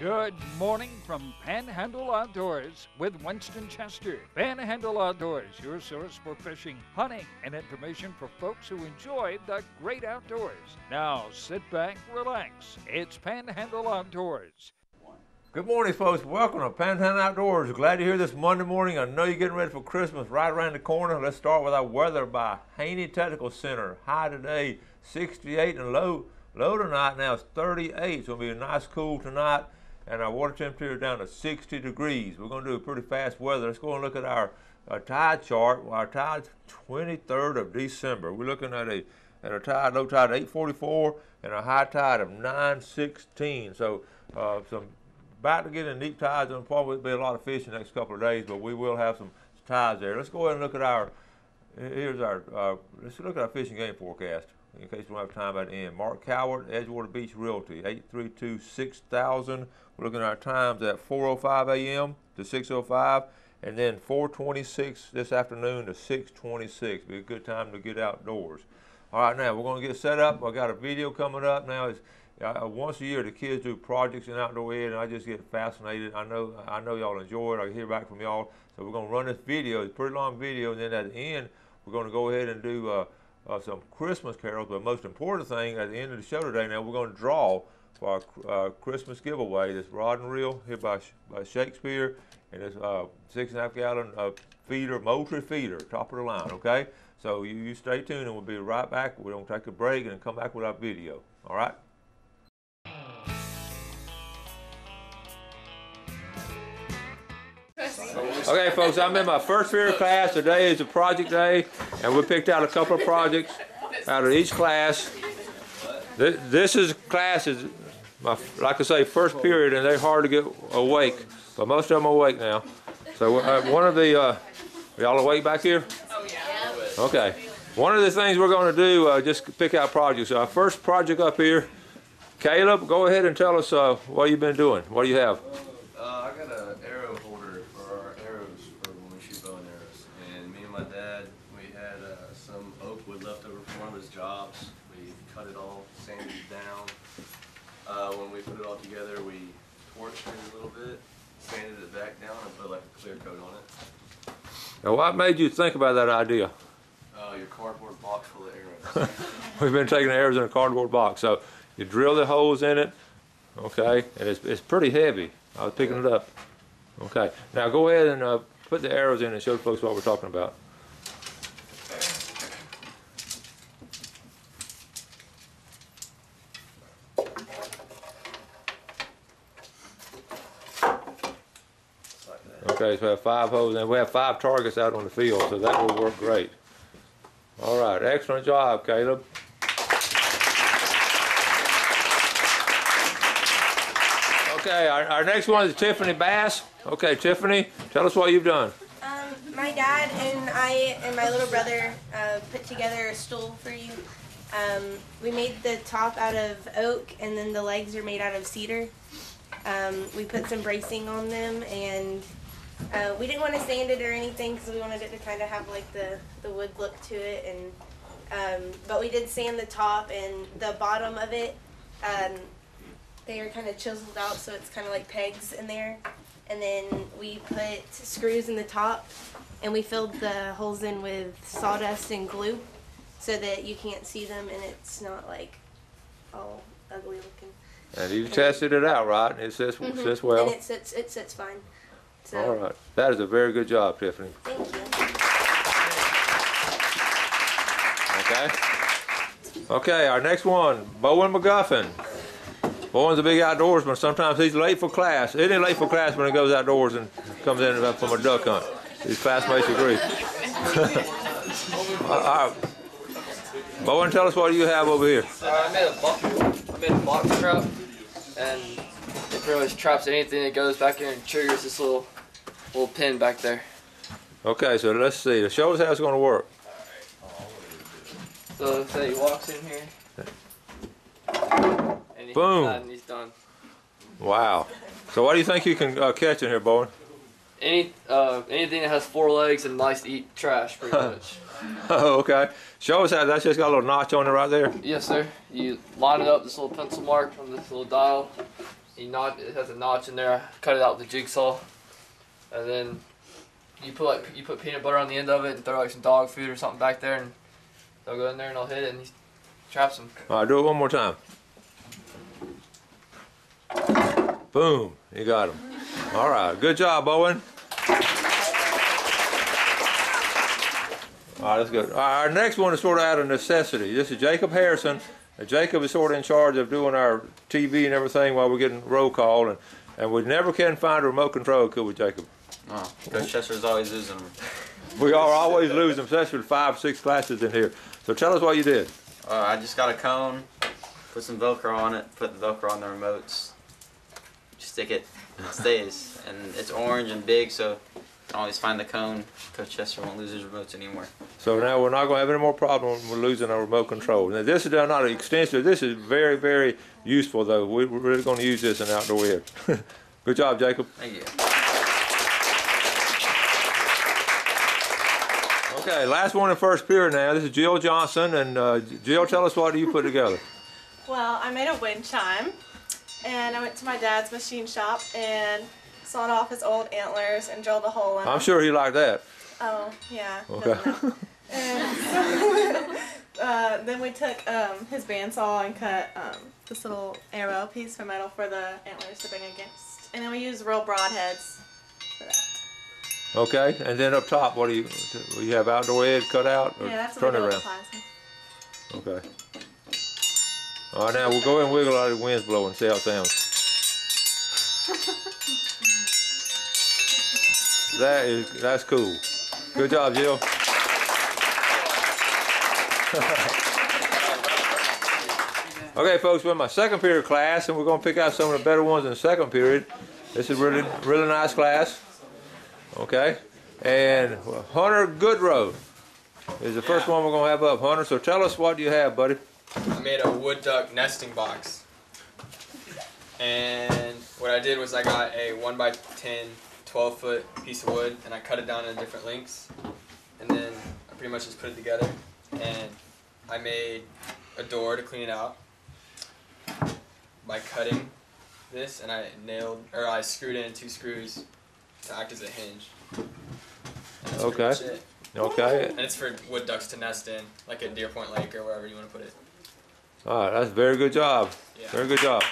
Good morning from Panhandle Outdoors with Winston Chester. Panhandle Outdoors, your source for fishing, hunting, and information for folks who enjoy the great outdoors. Now sit back, relax. It's Panhandle Outdoors. Good morning, folks. Welcome to Panhandle Outdoors. Glad you're here this Monday morning. I know you're getting ready for Christmas right around the corner. Let's start with our weather by Haney Technical Center. High today, 68 and low. Low tonight now is 38. It's going to be a nice cool tonight and our water temperature is down to 60 degrees. We're going to do a pretty fast weather. Let's go and look at our, our tide chart. Our tide's 23rd of December. We're looking at a at a tide, low tide of 844 and a high tide of 916. So uh, some about to get in deep tides and probably be a lot of fish in the next couple of days, but we will have some tides there. Let's go ahead and look at our, here's our, uh, let's look at our fishing game forecast in case we don't have time at the end. Mark Coward, Edgewater Beach Realty, 832-6000. We're looking at our times at 4.05 a.m. to 6.05 and then 426 this afternoon to 626. Be a good time to get outdoors. All right, now we're going to get set up. I got a video coming up now. It's uh, once a year the kids do projects in outdoor ed, and I just get fascinated. I know I know y'all enjoy it. I hear back from y'all. So we're going to run this video. It's a pretty long video, and then at the end we're going to go ahead and do. Uh, uh, some Christmas carols, but most important thing at the end of the show today, now we're going to draw for our uh, Christmas giveaway. This rod and reel here by, by Shakespeare, and this uh, six and a half gallon uh, feeder, Moultrie feeder, top of the line. Okay, so you, you stay tuned, and we'll be right back. We're going to take a break and come back with our video. All right. Okay, folks, I'm in my first period class. Today is a project day, and we picked out a couple of projects out of each class. This, this is class is my, like I say, first period, and they're hard to get awake, but most of them are awake now. So uh, one of the, uh, y'all awake back here? Oh. Okay. One of the things we're going to do, uh, just pick out projects. Our first project up here, Caleb, go ahead and tell us uh, what you've been doing. What do you have? Uh, when we put it all together, we torched it a little bit, sanded it back down, and put like a clear coat on it. Now, what made you think about that idea? Uh, your cardboard box full of arrows. We've been taking arrows in a cardboard box. So you drill the holes in it, okay, and it's, it's pretty heavy. I was picking yeah. it up. Okay, now go ahead and uh, put the arrows in and show folks what we're talking about. We have five holes, and we have five targets out on the field, so that will work great. All right, excellent job, Caleb. Okay, our, our next one is Tiffany Bass. Okay, Tiffany, tell us what you've done. Um, my dad and I and my little brother uh, put together a stool for you. Um, we made the top out of oak, and then the legs are made out of cedar. Um, we put some bracing on them, and uh, we didn't want to sand it or anything because we wanted it to kind of have like the, the wood look to it. And um, but we did sand the top and the bottom of it. Um, they are kind of chiseled out, so it's kind of like pegs in there. And then we put screws in the top, and we filled the holes in with sawdust and glue, so that you can't see them and it's not like all ugly looking. And you tested it out, right? It says, mm -hmm. says well. And it sits, it sits fine. So, All right. That is a very good job, Tiffany. Thank you. Okay. Okay, our next one, Bowen McGuffin. Bowen's a big outdoorsman. Sometimes he's late for class. Isn't he late for class when he goes outdoors and comes in from a duck hunt? His classmates agree. All right. Bowen, tell us what you have over here. Uh, I made a box. I made a box trap, and it pretty much traps anything that goes back here and triggers this little little pin back there. Okay, so let's see. Show us how it's going to work. So say he walks in here. And he Boom. And he's done. Wow. So what do you think you can uh, catch in here, Bowen? Any uh, anything that has four legs and likes to eat trash, pretty much. oh, okay. Show us how that's just got a little notch on it right there. Yes, sir. You line it up this little pencil mark from this little dial you notch it has a notch in there. I cut it out with the jigsaw, and then you put like you put peanut butter on the end of it and throw like some dog food or something back there, and they'll go in there and they'll hit it and traps them. All right, do it one more time. Boom, you got him. All right, good job, Bowen. All right, that's good. All right, our next one is sort of out of necessity. This is Jacob Harrison. Uh, Jacob is sort of in charge of doing our TV and everything while we're getting roll call, and, and we never can find a remote control, could we, Jacob? Oh, Coach Chester's always losing them. We are always losing, especially with five, six classes in here. So tell us what you did. Uh, I just got a cone, put some Velcro on it, put the Velcro on the remotes, stick it, it stays. And it's orange and big, so you can always find the cone. Coach Chester won't lose his remotes anymore. So now we're not going to have any more problem with losing our remote control. Now this is not extensive. This is very, very useful though. We- We're really going to use this in outdoor ed. Good job, Jacob. Thank you. Okay, last one in first period now. This is Jill Johnson, and uh, Jill, tell us what do you put together. Well, I made a wind chime, and I went to my dad's machine shop and sawed off his old antlers and drilled a hole in I'm them. sure he liked that. Oh, yeah. Okay. And uh, then we took um, his bandsaw and cut um, this little arrow piece of metal for the antlers to bang against. And then we used real broadheads for that. Okay, and then up top, what do you? do You have outdoor ed cut out? Or Yeah, that's turn what it we around. Okay. All right, now we'll go ahead and wiggle out the wind's blowing and see how it sounds. That is, that's cool. Good job, Jill. okay, folks, we're in my second period class, and we're going to pick out some of the better ones in the second period. This is really, really nice class. Okay, and Hunter Goodrow is the first one we're going to have up. Hunter, so tell us what you have, buddy. I made a wood duck nesting box. And what I did was I got a 1 by 10 12 foot piece of wood and I cut it down in different lengths. And then I pretty much just put it together. And I made a door to clean it out by cutting this and I nailed, or I screwed in two screws to act as a hinge. That's Okay. Okay. And it's for wood ducks to nest in, like at Deer Point Lake or wherever you want to put it. All right, that's very good job. Yeah. Very good job.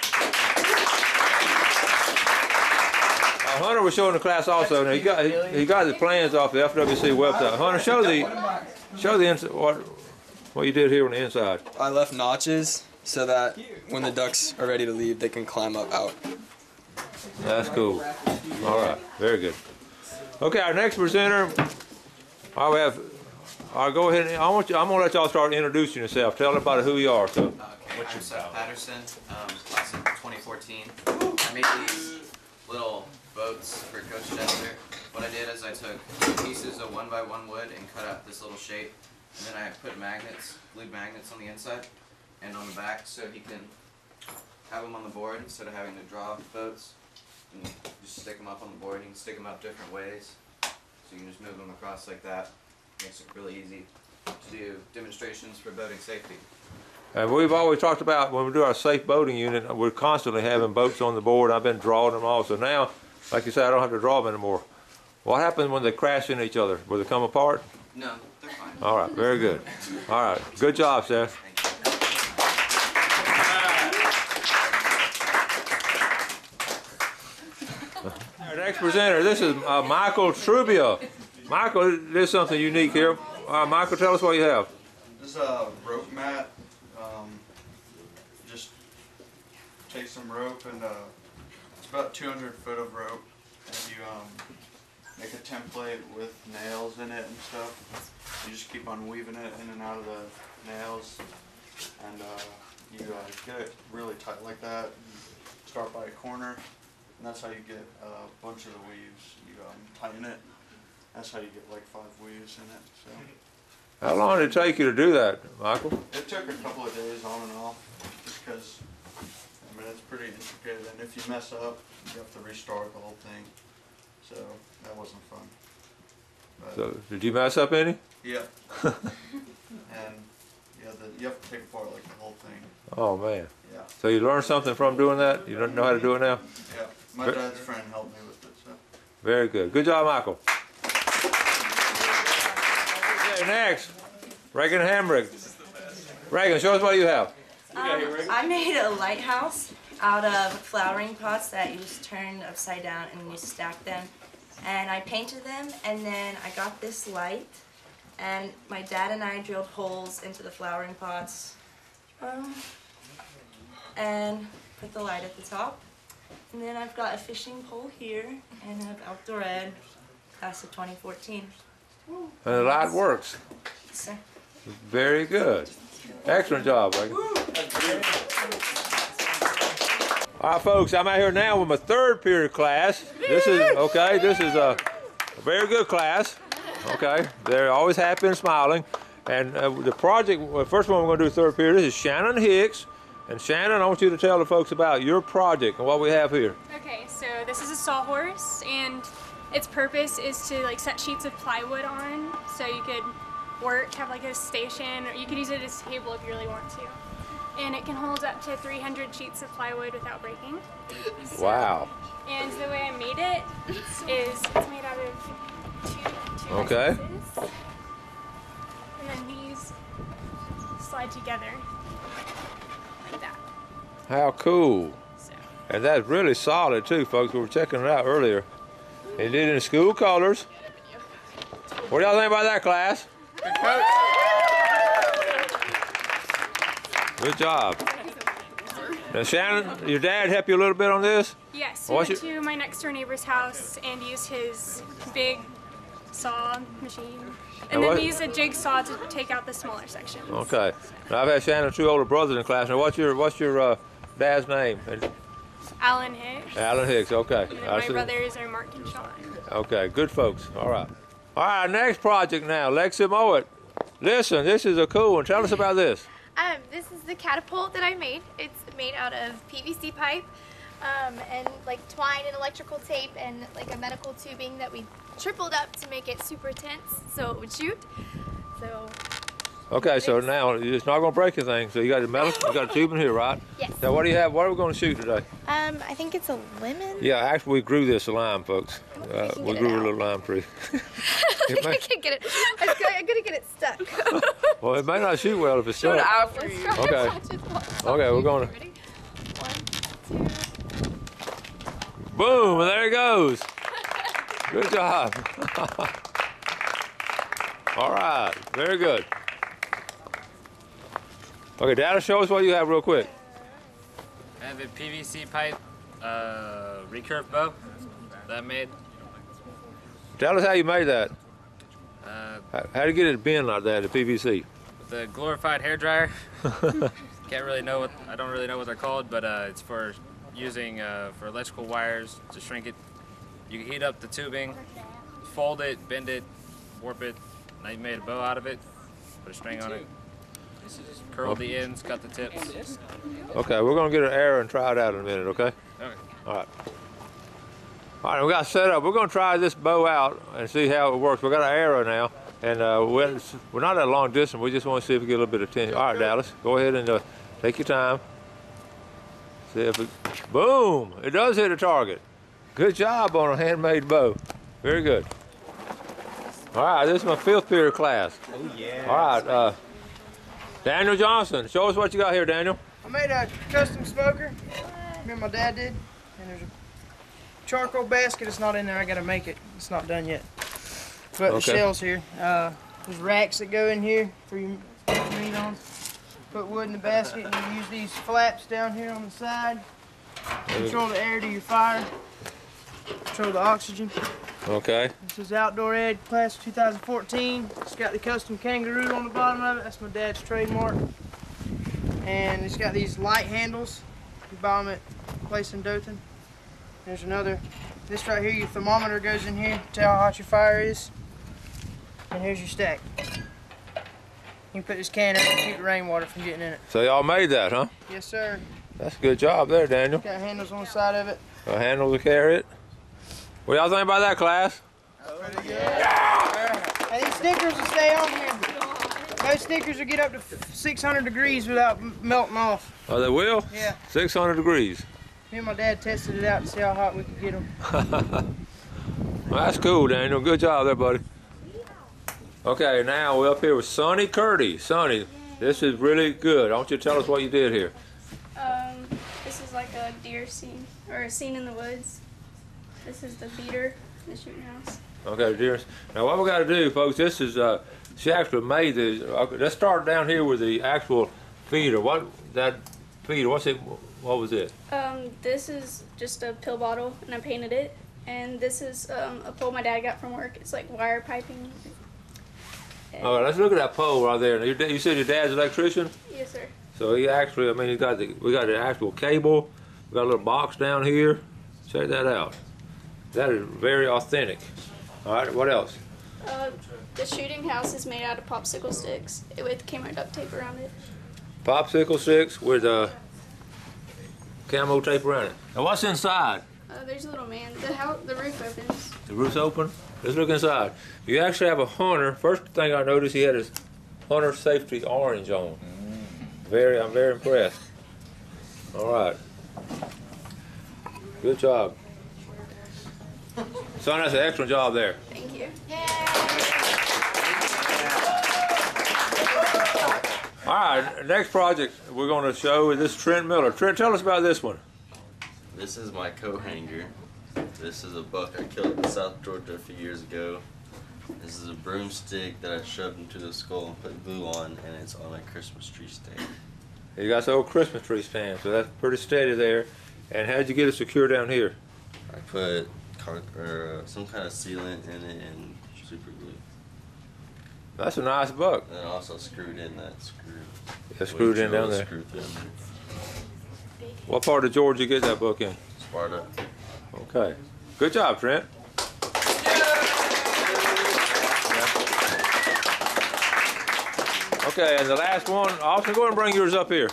Uh, Hunter was showing the class also. Now he got he, he got the plans off the FWC website. Hunter, show the show the ins- what what you did here on the inside. I left notches so that when the ducks are ready to leave, they can climb up out. That's cool. All right, very good. Okay, our next presenter, I have. I'll go ahead and I want you. I'm gonna let y'all start introducing yourself. Tell everybody who you are. So. I'm Seth Patterson, um, class of 2014. I made these little boats for Coach Chester. What I did is I took pieces of one by one wood and cut out this little shape, and then I put magnets, glued magnets on the inside and on the back, so he can have them on the board instead of having to draw boats. And you just stick them up on the board. You can stick them up different ways, so you can just move them across like that. Makes it really easy to do demonstrations for boating safety. And we've always talked about when we do our safe boating unit, we're constantly having boats on the board. I've been drawing them all. So now, like you said, I don't have to draw them anymore. What happens when they crash into each other? Will they come apart? No, they're fine. All right, very good. All right, good job, Seth. Thank you. Our next presenter, this is uh, Michael Trubia. Michael, there's something unique here. Uh, Michael, tell us what you have. This rope mat. Um, just take some rope and uh, it's about 200 foot of rope, and you um, make a template with nails in it and stuff. You just keep on weaving it in and out of the nails, and uh, you uh, get it really tight like that. Start by a corner, and that's how you get a bunch of the weaves. You um, tighten it. That's how you get like five weaves in it. So. How long did it take you to do that, Michael? It took a couple of days on and off, just because, I mean, it's pretty intricate, and if you mess up, you have to restart the whole thing. So that wasn't fun. But, So, did you mess up any? yeah. and Yeah, the, you have to take apart like the whole thing. Oh man. Yeah. So you learned something from doing that? You don't know how to do it now? Yeah. My Ve- dad's friend helped me with it, so. Very good. Good job, Michael. Okay, next, Reagan Hamrick. Reagan, show us what you have. Um, I made a lighthouse out of flowering pots that you just turn upside down and you stack them. And I painted them and then I got this light and my dad and I drilled holes into the flowering pots um, and put the light at the top. And then I've got a fishing pole here and have outdoor ed class of 2014. And the light works. So, Very good. Excellent job. All right, folks, I'm out here now with my third period class. This is, okay, this is a very good class. Okay, they're always happy and smiling. And uh, the project, well, first one we're going to do third period, this is Shannon Hicks. And Shannon, I want you to tell the folks about your project and what we have here. Okay, so this is a sawhorse, and its purpose is to like set sheets of plywood on, so you could work, have like a station, or you could use it as a table if you really want to. And it can hold up to 300 sheets of plywood without breaking. So- Wow. And the way I made it is it's made out of two, two Okay. pieces. And then these slide together like that. How cool. So. And that's really solid too, folks. We were checking it out earlier. They did it in school colors. What do y'all think about that class? Good coach. Good job. Now, Shannon, your dad helped you a little bit on this? Yes, we What's went to my next door neighbor's house and used his big saw machine. And And then what- we used a jigsaw to take out the smaller sections. Okay. Now, I've had Shannon's two older brothers in class. Now, what's your what's your uh, dad's name? Alan Hicks. Alan Hicks. Okay. And my see. brothers are Mark and Sean. Okay, good folks. All right. All right, next project now. Lexi Mowat. Listen, this is a cool one. Tell us about this. Um, this is the catapult that I made. It's made out of PVC pipe um, and like twine and electrical tape and like a medical tubing that we tripled up to make it super tense so it would shoot. So Okay, so now it's not going to break anything. So you got a metal, you got a tube in here, right? Yes. Now what do you have? What are we going to shoot today? um, I think it's a lemon. Yeah, actually we grew this lime, folks. Uh, can we grew a little lime tree. I think I can get it. I'm gonna, I'm gonna get it stuck. well, it may not shoot well if it's stuck. after you. Okay. Okay, we're going to. Ready? One, two. Boom! And there it goes. Good job. All right, very good. Okay, Dad, show us what you have real quick. I have a PVC pipe uh, recurve bow that I made. Tell us how you made that. Uh, How, how you get it bend like that, the PVC? with a glorified hair dryer. Can't really know what I don't really know what they're called, but uh, it's for using uh, for electrical wires to shrink it. You can heat up the tubing, fold it, bend it, warp it. And I made a bow out of it. Put a string on it. Curl the ends, cut the tips. Okay, we're gonna get an arrow and try it out in a minute, okay? Okay. All right. All right, we got set up. We're gonna try this bow out and see how it works. We got an arrow now, and uh, we're, we're not at a long distance. We just want to see if we get a little bit of tension. All right, Dallas, go ahead and uh, take your time. See if it, boom, it does hit a target. Good job on a handmade bow. Very good. All right, this is my fifth period class. Oh yeah. All right, uh, Daniel Johnson, show us what you got here, Daniel. I made a custom smoker. Me and my dad did. And there's a charcoal basket. It's not in there. I gotta make it. It's not done yet. But the Okay. shells here. Uh, there's racks that go in here for your meat on. Put wood in the basket and you use these flaps down here on the side. Control the air to your fire. Control the oxygen. Okay. This is Outdoor Ed Class 2014. It's got the custom kangaroo on the bottom of it. That's my dad's trademark. And it's got these light handles. You buy them at place in Dothan. There's another. This right here, your thermometer goes in here. To tell how hot your fire is. And here's your stack. You can put this can up and keep the rainwater from getting in it. So y'all made that, huh? Yes, sir. That's a good job there, Daniel. Got handles on the side of it. A handle to carry it. What y'all think about that class? And these stickers will stay on here Those stickers will get up to 600 degrees without m- melting off. Oh, they will? Yeah. 600 degrees. Me and my dad tested it out to see how hot we could get them. Well, that's cool, Daniel. Good job there, buddy. Okay, now we're up here with Sonny Curdy. Sonny, this is really good. I want you to tell us what you did here. Um, this is like a deer scene or a scene in the woods. This is the feeder, the shooting house. Okay, dear. Now what we got to do, folks, this is, uh, she actually made this. okay, let's start down here with the actual feeder. What, that feeder, what's it, what was it? Um, this is just a pill bottle, and I painted it. And this is um, a pole my dad got from work. It's like wire piping. All right, let's look at that pole right there. Now, You said your dad's an electrician? Yes, sir. So he actually, I mean, he got the, we got the actual cable. We got a little box down here. Check that out. That is very authentic. All right, what else? Uh, the shooting house is made out of popsicle sticks with camera duct tape around it. Popsicle sticks with uh, camo tape around it. Now what's inside? Uh, there's a little man. The the roof opens. The roof's open. Let's look inside. You actually have a hunter. First thing I noticed, he had his hunter safety orange on. Very, I'm very impressed. All right. Good job. Son, that's an excellent job there. Thank you. All right, next project we're going to show is this Trent Miller. Trent, tell us about this one. This is my coat hanger. This is a buck I killed in South Georgia a few years ago. This is a broomstick that I shoved into the skull and put glue on, and it's on a Christmas tree stand. You got the old Christmas tree stand, so that's pretty steady there. And how'd you get it secure down here? I put con- or, uh, some kind of sealant in it and super glue. That's a nice book. And also screwed in that screw. Yeah, screwed in down there. What part of Georgia get that book in? Sparta. Okay. Good job, Trent. Okay, and the last one, Austin, go ahead and bring yours up here.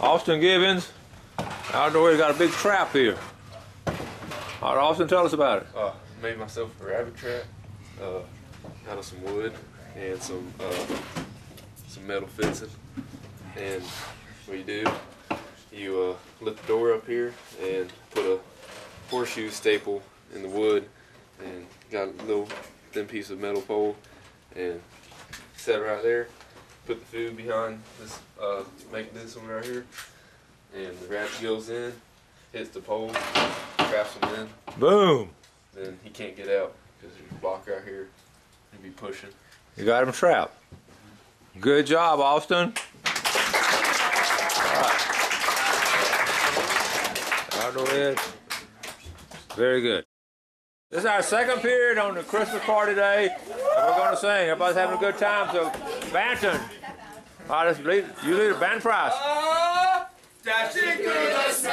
Austin Gibbons, outdoor, you got a big trap here. All right, Austin, tell us about it. Uh, made myself a rabbit trap uh, out of some wood and some uh, some metal fencing. And what you do, you uh, lift the door up here and put a horseshoe staple in the wood and got a little thin piece of metal pole and set it right there. Put the food behind this, uh, make this one right here, and the rabbit goes in, hits the pole, traps him in Boom. then he can't get out because there's a block right here. He'd be pushing. You got him trapped. Good job, Austin. All right. Outdoor Ed. Very good. This is our second period on the Christmas party day. We're going to sing. Everybody's having a good time. So, Banton. All right, let's lead, you lead a band price. Dashing through the snow,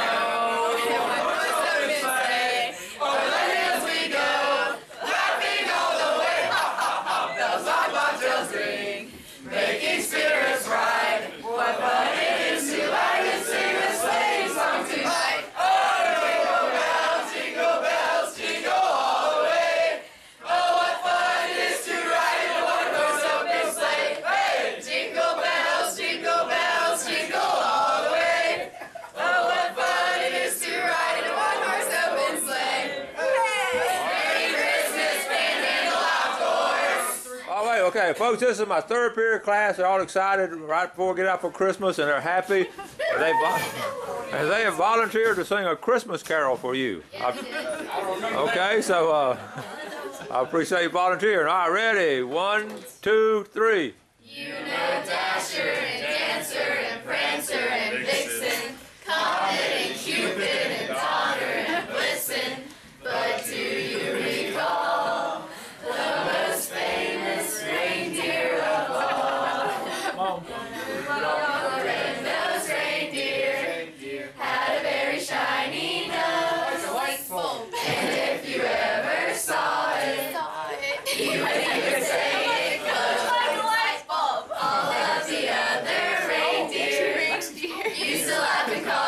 folks, this is my third period class. They're all excited right before we get out for Christmas, and they're happy. And they, and they have volunteered to sing a Christmas carol for you. I- okay, so uh, I appreciate you volunteering. All right, ready? One, two, three. You know Dasher Africa.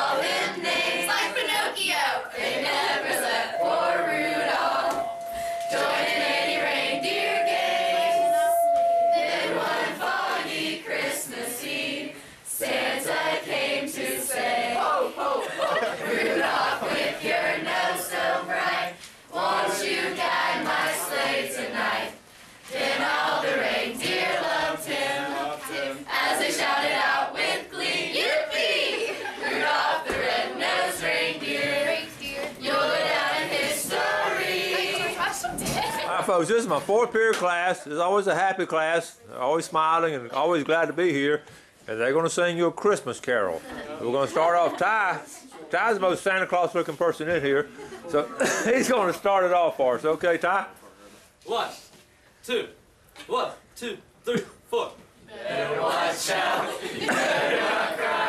Folks, this is my fourth period class. It's always a happy class, always smiling and always glad to be here. And they're going to sing you a Christmas carol. We're going to start off Ty. Ty's the most Santa Claus looking person in here. So he's going to start it off for us. Okay, Ty? One, two, one, two, three, four. Better watch out. You better not cry.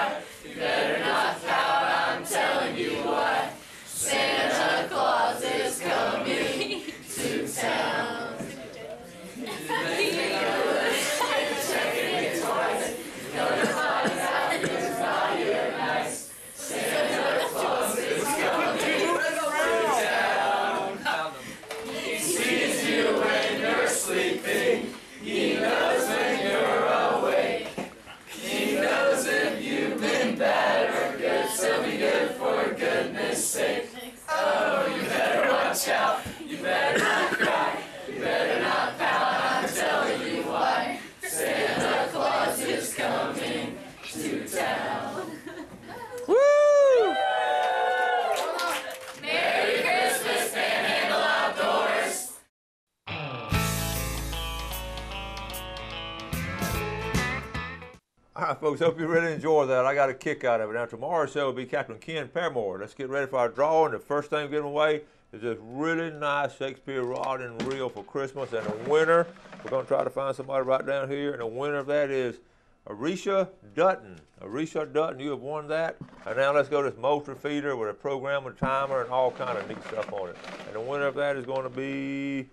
Folks, hope you really enjoy that. I got a kick out of it. Now, tomorrow's show will be Captain Ken Paramore. Let's get ready for our drawing. The first thing we're giving away is this really nice Shakespeare rod and reel for Christmas. And the winner, we're going to try to find somebody right down here. And the winner of that is Arisha Dutton. Arisha Dutton, you have won that. And now let's go to this Moultrie feeder with a program, a timer, and all kind of neat stuff on it. And the winner of that is going to be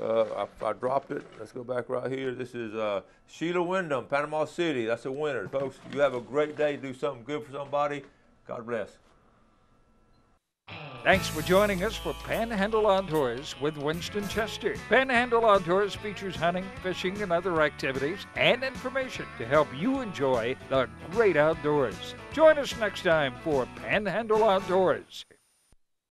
uh, I, I dropped it. Let's go back right here. This is uh, Sheila Wyndham, Panama City. That's a winner, folks. You have a great day. Do something good for somebody. God bless. Thanks for joining us for Panhandle Outdoors with Winston Chester. Panhandle Outdoors features hunting, fishing, and other activities and information to help you enjoy the great outdoors. Join us next time for Panhandle Outdoors.